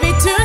baby, tonight.